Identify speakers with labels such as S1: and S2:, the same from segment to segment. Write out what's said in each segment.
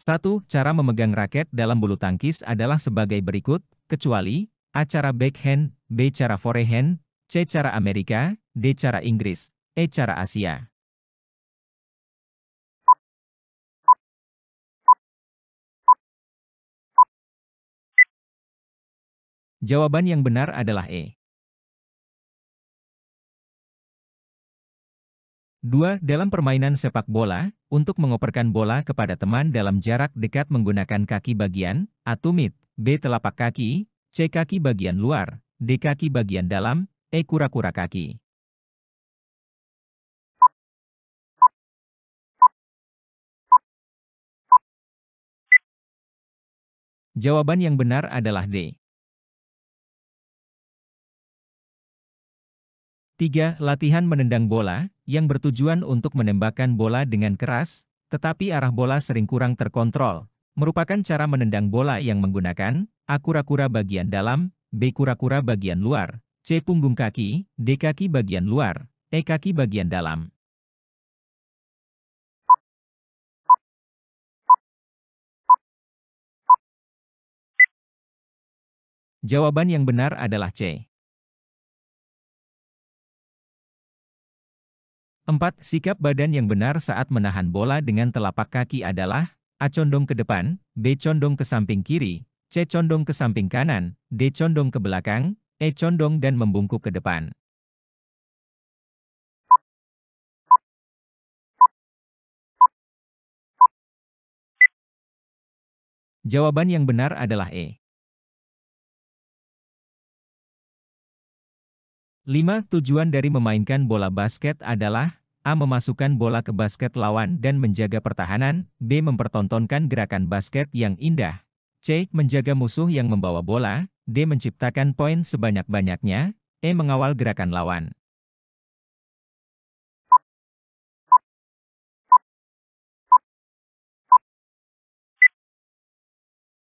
S1: 1. Cara memegang raket dalam bulu tangkis adalah sebagai berikut, kecuali, A. Cara backhand, B. Cara forehand, C. Cara Amerika, D. Cara Inggris, E. Cara Asia. Jawaban yang benar adalah E. 2. Dalam permainan sepak bola, untuk mengoperkan bola kepada teman dalam jarak dekat menggunakan kaki bagian, A. Tumit, B. Telapak kaki, C. Kaki bagian luar, D. Kaki bagian dalam, E. Kura-kura kaki. Jawaban yang benar adalah D. 3. Latihan menendang bola, yang bertujuan untuk menembakkan bola dengan keras, tetapi arah bola sering kurang terkontrol, merupakan cara menendang bola yang menggunakan A. Kura-kura bagian dalam, B. Kura-kura bagian luar, C. Punggung kaki, D. Kaki bagian luar, E. Kaki bagian dalam. Jawaban yang benar adalah C. 4. Sikap badan yang benar saat menahan bola dengan telapak kaki adalah A. Condong ke depan, B. Condong ke samping kiri, C. Condong ke samping kanan, D. Condong ke belakang, E. Condong dan membungkuk ke depan. Jawaban yang benar adalah E. 5. Tujuan dari memainkan bola basket adalah A. Memasukkan bola ke basket lawan dan menjaga pertahanan. B. Mempertontonkan gerakan basket yang indah. C. Menjaga musuh yang membawa bola. D. Menciptakan poin sebanyak-banyaknya. E. Mengawal gerakan lawan.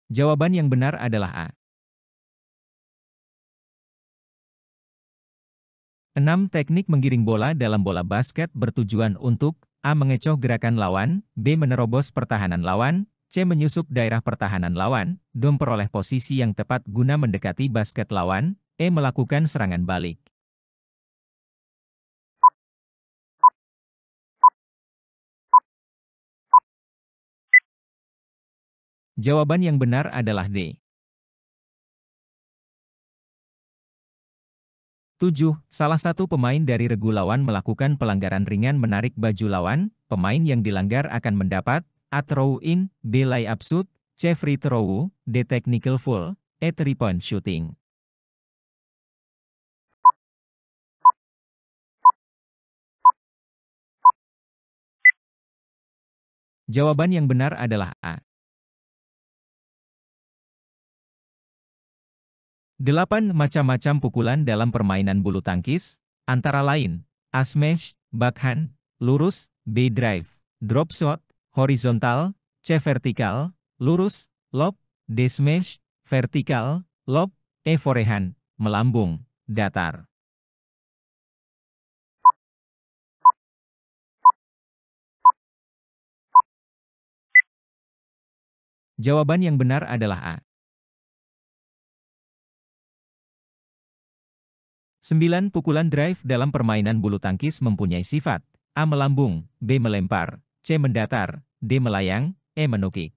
S1: Jawaban yang benar adalah A. 6. Teknik menggiring bola dalam bola basket bertujuan untuk A. Mengecoh gerakan lawan, B. Menerobos pertahanan lawan, C. Menyusup daerah pertahanan lawan, D. Memperoleh posisi yang tepat guna mendekati basket lawan, E. Melakukan serangan balik. Jawaban yang benar adalah D. 7. Salah satu pemain dari regu lawan melakukan pelanggaran ringan menarik baju lawan, pemain yang dilanggar akan mendapat A. Throw in, B. Lay up shoot, C. Free throw, D. Technical foul, E. Three point shooting. Jawaban yang benar adalah A. 8 macam-macam pukulan dalam permainan bulu tangkis, antara lain, smash, backhand, lurus, B drive, drop shot, horizontal, C vertikal, lurus, lob, D smash, vertikal, lob, E forehand, melambung, datar. Jawaban yang benar adalah A. 9. Pukulan drive dalam permainan bulu tangkis mempunyai sifat A. Melambung, B. Melempar, C. Mendatar, D. Melayang, E. Menukik.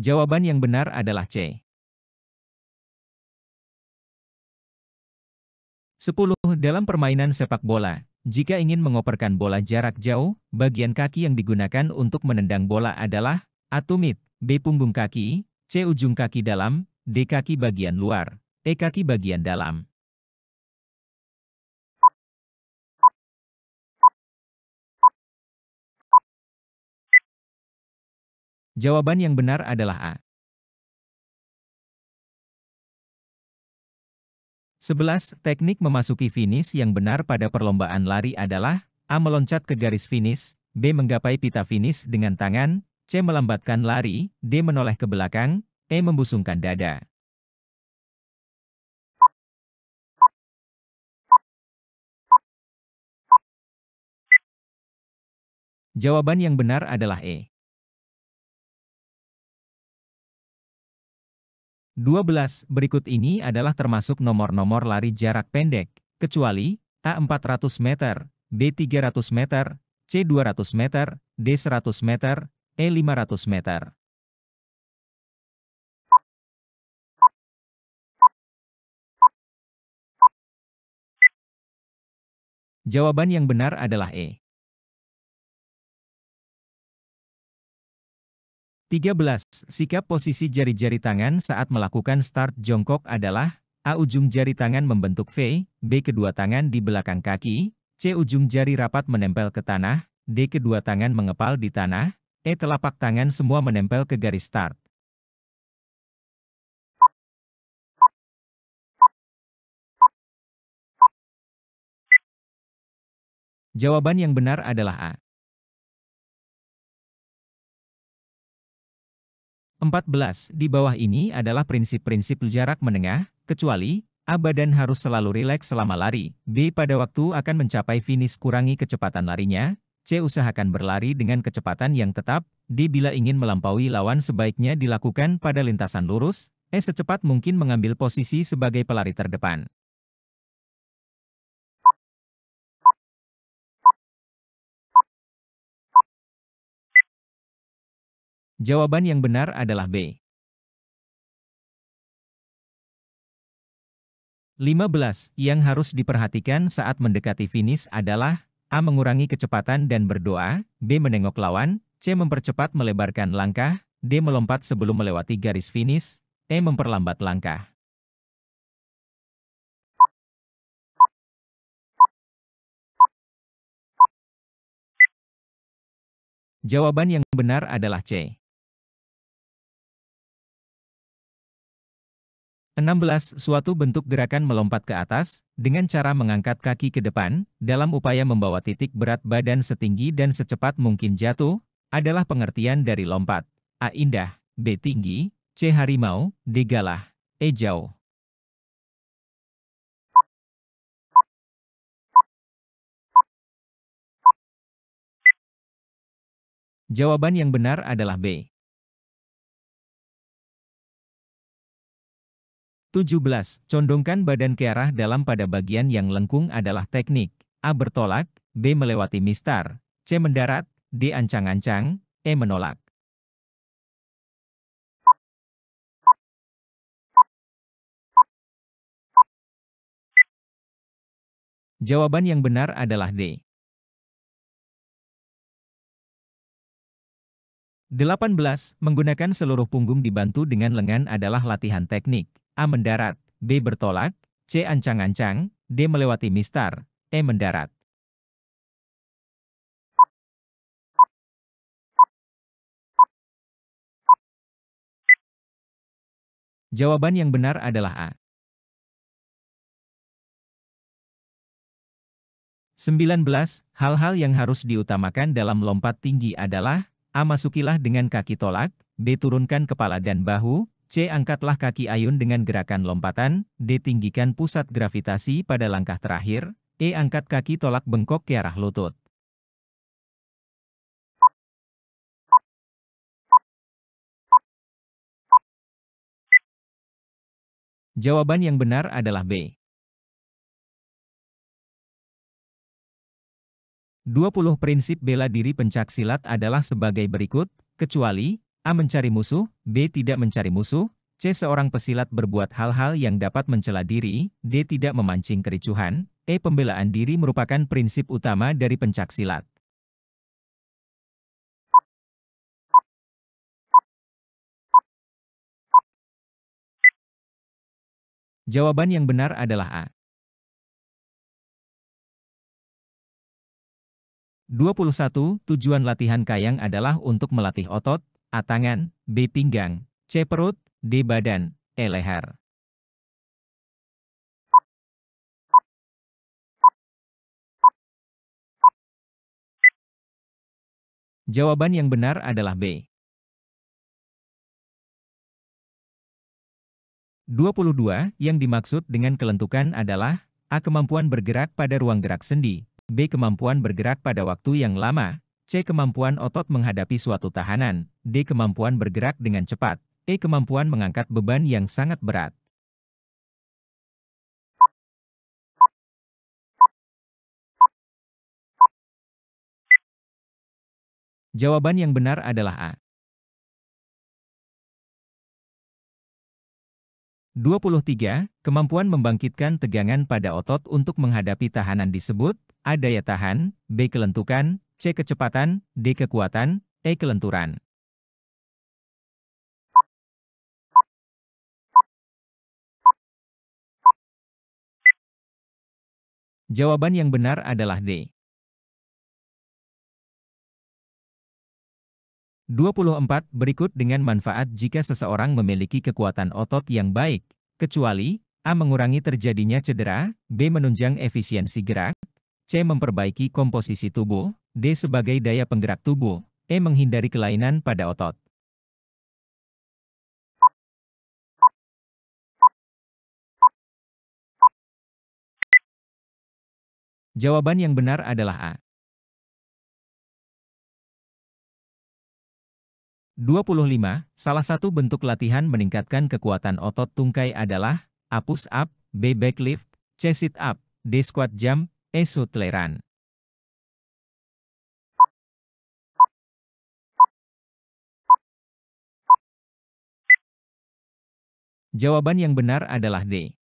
S1: Jawaban yang benar adalah C. 10. Dalam permainan sepak bola, jika ingin mengoperkan bola jarak jauh, bagian kaki yang digunakan untuk menendang bola adalah A. Tumit, B. Punggung kaki, C. Ujung kaki dalam, D. Kaki bagian luar, E. Kaki bagian dalam. Jawaban yang benar adalah A. 11. Teknik memasuki finish yang benar pada perlombaan lari adalah A. Meloncat ke garis finish, B. Menggapai pita finish dengan tangan, C. Melambatkan lari, D. Menoleh ke belakang, E. Membusungkan dada. Jawaban yang benar adalah E. 12. Berikut ini adalah termasuk nomor-nomor lari jarak pendek, kecuali A 400 meter, B 300 meter, C 200 meter, D 100 meter, E 500 meter. Jawaban yang benar adalah E. 13. Sikap posisi jari-jari tangan saat melakukan start jongkok adalah A. Ujung jari tangan membentuk V, B. Kedua tangan di belakang kaki, C. Ujung jari rapat menempel ke tanah, D. Kedua tangan mengepal di tanah, E. Telapak tangan semua menempel ke garis start. Jawaban yang benar adalah A. 14. Di bawah ini adalah prinsip-prinsip jarak menengah, kecuali A. Badan harus selalu rileks selama lari. B. Pada waktu akan mencapai finish kurangi kecepatan larinya. C. Usahakan berlari dengan kecepatan yang tetap. D. Bila ingin melampaui lawan sebaiknya dilakukan pada lintasan lurus. E. Secepat mungkin mengambil posisi sebagai pelari terdepan. Jawaban yang benar adalah B. 15. Yang harus diperhatikan saat mendekati finish adalah A. Mengurangi kecepatan dan berdoa, B. Menengok lawan, C. Mempercepat melebarkan langkah, D. Melompat sebelum melewati garis finish, E. Memperlambat langkah. Jawaban yang benar adalah C. 16. Suatu bentuk gerakan melompat ke atas, dengan cara mengangkat kaki ke depan, dalam upaya membawa titik berat badan setinggi dan secepat mungkin jatuh, adalah pengertian dari lompat. A. Indah, B. Tinggi, C. Harimau, D. Galah, E. Jauh. Jawaban yang benar adalah B. 17. Condongkan badan ke arah dalam pada bagian yang lengkung adalah teknik A. Bertolak, B. Melewati mistar, C. Mendarat, D. Ancang-ancang, E. Menolak. Jawaban yang benar adalah D. 18. Menggunakan seluruh punggung dibantu dengan lengan adalah latihan teknik. A. Mendarat, B. Bertolak, C. Ancang-ancang, D. Melewati mistar, E. Mendarat. Jawaban yang benar adalah A. 19. Hal-hal yang harus diutamakan dalam lompat tinggi adalah A. Masukilah dengan kaki tolak, B. Turunkan kepala dan bahu, C. Angkatlah kaki ayun dengan gerakan lompatan. D. Tinggikan pusat gravitasi pada langkah terakhir. E. Angkat kaki tolak bengkok ke arah lutut. Jawaban yang benar adalah B. 20 prinsip bela diri pencaksilat adalah sebagai berikut, kecuali A. Mencari musuh, B. Tidak mencari musuh, C. Seorang pesilat berbuat hal-hal yang dapat mencela diri, D. Tidak memancing kericuhan, E. Pembelaan diri merupakan prinsip utama dari pencak silat. Jawaban yang benar adalah A. 21. Tujuan latihan kayang adalah untuk melatih otot, A. Tangan, B. Pinggang, C. Perut, D. Badan, E. Leher. Jawaban yang benar adalah B. 22. Yang dimaksud dengan kelentukan adalah A. Kemampuan bergerak pada ruang gerak sendi, B. Kemampuan bergerak pada waktu yang lama, C. Kemampuan otot menghadapi suatu tahanan. D. Kemampuan bergerak dengan cepat. E. Kemampuan mengangkat beban yang sangat berat. Jawaban yang benar adalah A. 23. Kemampuan membangkitkan tegangan pada otot untuk menghadapi tahanan disebut A. Daya tahan, B. Kelentukan, C. Kecepatan, D. Kekuatan, E. Kelenturan. Jawaban yang benar adalah D. 24. Berikut dengan manfaat jika seseorang memiliki kekuatan otot yang baik, kecuali A. Mengurangi terjadinya cedera, B. Menunjang efisiensi gerak, C. Memperbaiki komposisi tubuh, D. Sebagai daya penggerak tubuh, E. Menghindari kelainan pada otot. Jawaban yang benar adalah A. 25. Salah satu bentuk latihan meningkatkan kekuatan otot tungkai adalah A. Push up, B. Backlift, C. Sit up, D. Squat jump, Esut Leran. Jawaban yang benar adalah D.